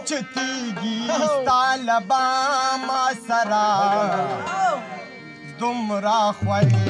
اوچتیږي طالبا ما سرا دومره خوړی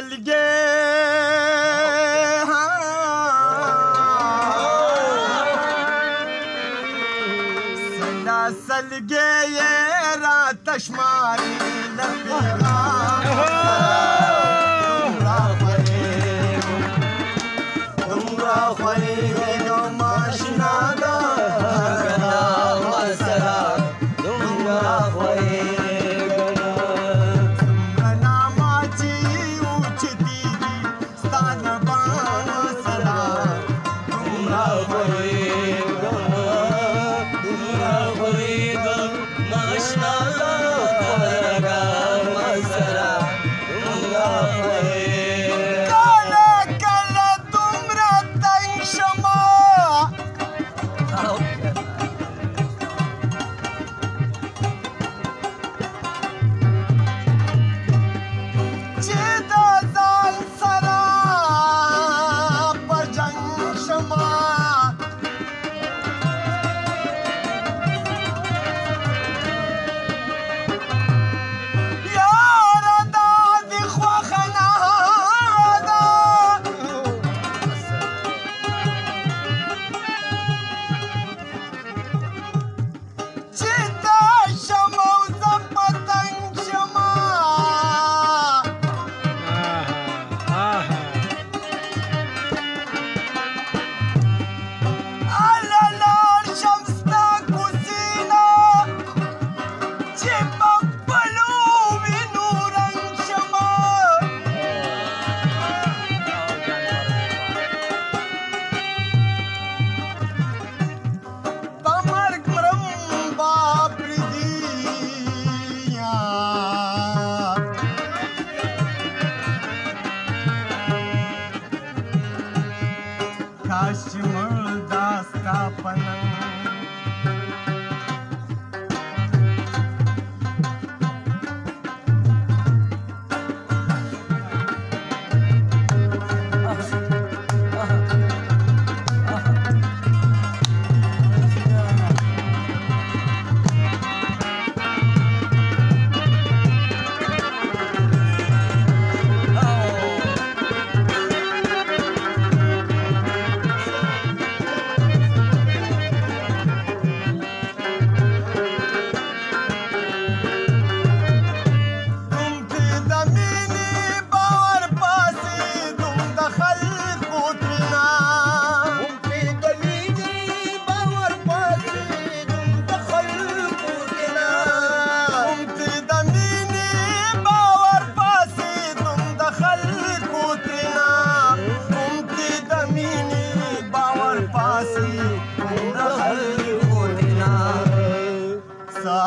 चल गए हाँ सल गए ये रातशमारी लगा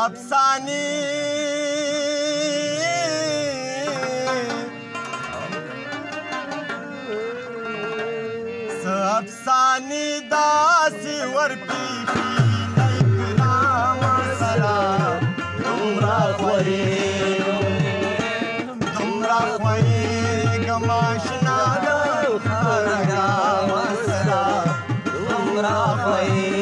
افسانی افسانی داسی ورکی پی نام سرا تمرا خوری تمرا خوری گماشنا گا خرگا مسرا تمرا خوری